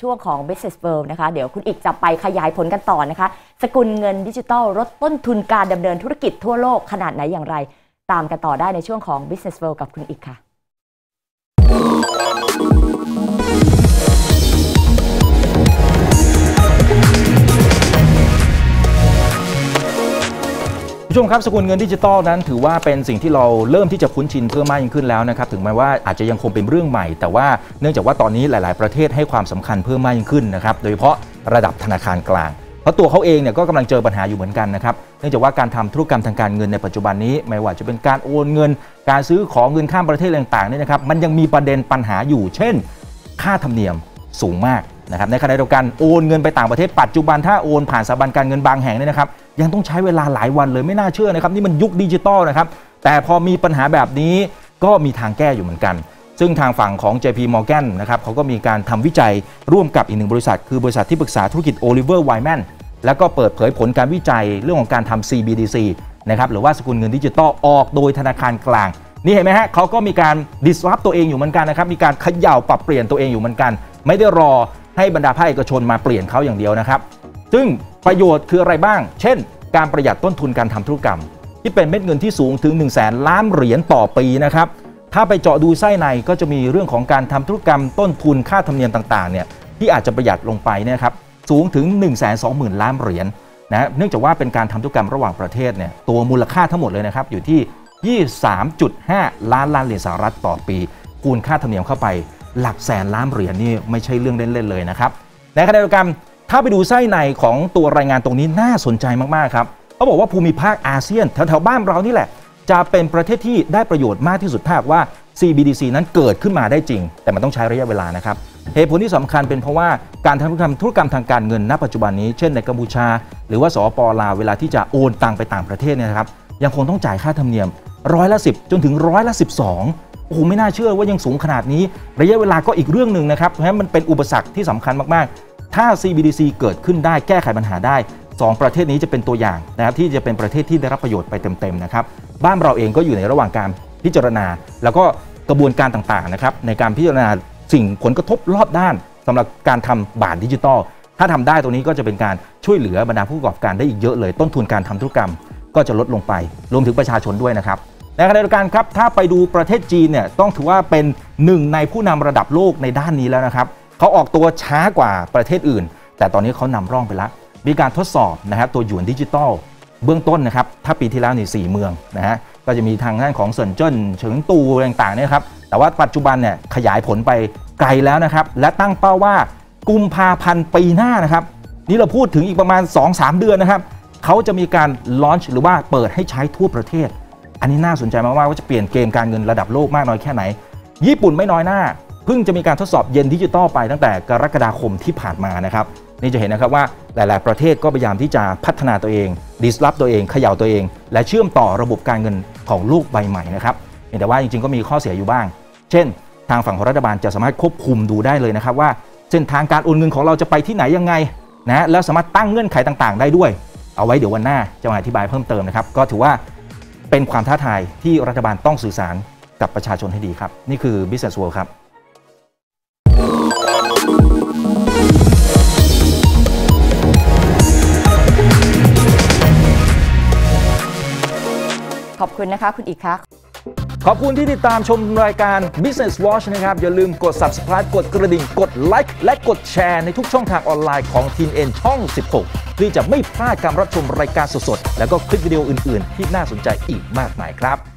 ช่วงของ Business World นะคะ เดี๋ยวคุณอีกจะไปขยายผลกันต่อนะคะ สกุลเงินดิจิทัลลดต้นทุนการดำเนินธุรกิจทั่วโลกขนาดไหนอย่างไร ตามกันต่อได้ในช่วงของ Business World กับคุณอีกค่ะ ผู้ชมครับสกุลเงินดิจิตอลนั้นถือว่าเป็นสิ่งที่เราเริ่มที่จะคุ้นชินเพิ่มมากยิ่งขึ้นแล้วนะครับถึงแม้ว่าอาจจะยังคงเป็นเรื่องใหม่ แต่ว่าเนื่องจากว่าตอนนี้หลาย ๆ ประเทศให้ความสำคัญเพิ่มมากยิ่งขึ้นนะครับโดยเฉพาะระดับธนาคารกลางเพราะตัวเขาเองเนี่ยก็กำลังเจอปัญหาอยู่เหมือนกันนะครับ เนื่องจากว่าการทำธุรกรรมทางการเงินในปัจจุบันนี้ ไม่ว่าจะเป็นการโอนเงิน การซื้อของเงินข้ามประเทศต่างๆเนี่ยนะครับ มันยังมีประเด็นปัญหาอยู่ เช่น ค่าธรรมเนียมสูงมากนะครับ ในขณะเดียวกันโอนเงินไปต่างประเทศปัจจุบันถ้าโอนผ่านสถาบันการเงินบางแห่งเนี่ยนะครับ ยังต้องใช้เวลาหลายวันเลยไม่น่าเชื่อนะครับนี่มันยุคดิจิตอลนะครับแต่พอมีปัญหาแบบนี้ก็มีทางแก้อยู่เหมือนกัน ซึ่งทางฝั่งของ JP Morgan นะครับเขาก็มีการทำวิจัยร่วมกับอีกหนึ่งบริษัท คือบริษัทที่ปรึกษาธุรกิจ Oliver Wyman แล้วก็เปิดเผยผลการวิจัยเรื่องของการทำ CBDC นะครับหรือว่าสกุลเงินดิจิตอลออกโดยธนาคารกลาง นี่เห็นไหมฮะเขาก็มีการ disrupt ตัวเองอยู่เหมือนกันนะครับมีการเขย่าปรับเปลี่ยนตัวเองอยู่เหมือนกัน ไม่ได้รอให้บรรดาภาคเอกชนมาเปลี่ยนเขาอย่างเดียวนะครับ ซึ่ง ประโยชน์คืออะไรบ้าง เช่น การประหยัดต้นทุนการทำธุรกรรม ที่เป็นเม็ดเงินที่สูงถึง 1 0 0 0 0แสนล้านเหรียญต่อปีนะครับถ้าไปเจาะดูไส้ในก็จะมีเรื่องของการทำธุรกรรมต้นทุนค่าธรรมเนียมต่างๆเนี่ยที่อาจจะประหยัดลงไปนี่ยครับสูงถึง 1 2 0 0 0 0 ล้านเหรียญนะเนื่องจากว่าเป็นการทำธุรกรรมระหว่างประเทศเนี่ยตัวมูลค่าทั้งหมดเลยนะครับอยู่ที่ 23.5 ล้านล้านเหรียญสหรัฐต่อปี คูณค่าธรรมเนียมเข้าไป หลักแสนล้านเหรียญนี่ไม่ใช่เรื่องเล่นๆเลยนะครับในขณะเดียวกัน ถ้าไปดูไส้ในของตัวรายงานตรงนี้น่าสนใจมากๆครับเขาบอกว่าภูมิภาคอาเซียนแถวๆบ้านเรานี่แหละ จะเป็นประเทศที่ได้ประโยชน์มากที่สุดถ้ากว่า CBDC นั้นเกิดขึ้นมาได้จริง แต่มันต้องใช้ระยะเวลานะครับเหตุผลที่สำคัญเป็นเพราะว่าการทำธุรกรรมธุรกรรมทางการเงินณปัจจุบันนี้เช่นในกัมพูชา หรือว่าสปลาวเวลาที่จะโอนตังไปต่างประเทศเนี่ยครับยังคงต้องจ่ายค่าธรรมเนียมร้อยละ 10 จนถึงร้อยละ12โอ้โหไม่น่าเชื่อว่ายังสูงขนาดนี้ ระยะเวลาก็อีกเรื่องหนึ่งนะครับเพราะฉะนั้นมันเป็นอุปสรรคที่สำคัญมากๆ ถ้า CBDC เกิดขึ้นได้แก้ไขปัญหาได้ 2 ประเทศนี้จะเป็นตัวอย่างนะครับที่จะเป็นประเทศที่ได้รับประโยชน์ไปเต็มๆนะครับบ้านเราเองก็อยู่ในระหว่างการพิจารณา แล้วก็กระบวนการต่างๆนะครับในการพิจารณาสิ่งผลกระทบรอบด้านสำหรับการทำบาทดิจิตอลถ้าทำได้ตรงนี้ก็จะเป็นการช่วยเหลือบรรดาผู้ประกอบการได้อีกเยอะเลย ต้นทุนการทำธุรกรรมก็จะลดลงไป รวมถึงประชาชนด้วยนะครับในขณะเดียวกันครับถ้าไปดูประเทศจีนเนี่ยต้องถือว่าเป็นหนึ่งในผู้นำระดับโลกในด้านนี้แล้วนะครับ เขาออกตัวช้ากว่าประเทศอื่น แต่ตอนนี้เขานำร่องไปแล้วมีการทดสอบนะครับตัวหยวนดิจิตอลเบื้องต้นนะครับ ถ้าปีที่แล้วนี่สี่เมืองนะฮะก็จะมีทางด้านของเซินเจิ้นเฉิงตูต่างๆเนี่ยครับแต่ว่าปัจจุบันเนี่ยขยายผลไปไกลแล้วนะครับ และตั้งเป้าว่ากุมภาพันธ์ปีหน้านะครับนี่เราพูดถึงอีกประมาณ 2-3 เดือนนะครับเขาจะมีการลอนช์หรือว่าเปิดให้ใช้ทั่วประเทศ อันนี้น่าสนใจมากๆว่าจะเปลี่ยนเกมการเงินระดับโลกมากน้อยแค่ไหน ญี่ปุ่นไม่น้อยหน้า เพิ่งจะมีการทดสอบเย็นดิจิตอลไปตั้งแต่กรกฎาคมที่ผ่านมานะครับนี่จะเห็นนะครับว่าหลาย ๆ ประเทศก็พยายามที่จะพัฒนาตัวเองดิสลอฟตัวเองเขย่าตัวเอง และเชื่อมต่อระบบการเงินของโลกใบใหม่นะครับแต่ว่าจริง ๆ ก็มีข้อเสียอยู่บ้าง เช่น ทางฝั่งของรัฐบาลจะสามารถควบคุมดูได้เลยนะครับว่าเส้นทางการโอนเงินของเราจะไปที่ไหนยังไงนะแล้วสามารถตั้งเงื่อนไขต่าง ๆ ได้ด้วย เอาไว้เดี๋ยววันหน้าจะมาอธิบายเพิ่มเติมนะครับก็ถือว่าเป็นความท้าทายที่รัฐบาลต้องสื่อสารกับประชาชนให้ดีครับ นี่คือ Business World ครับ ขอบคุณนะคะ คุณอีกค่ะขอบคุณที่ติดตามชมรายการ Business Watch นะครับ อย่าลืมกด subscribe กดกระดิ่ง กดไลค์และกดแชร์ในทุกช่องทางออนไลน์ของ TNN ช่อง 16เพื่อจะไม่พลาดการรับชมรายการสดๆ แล้วก็คลิปวิดีโออื่นๆ ที่น่าสนใจอีกมากมายครับ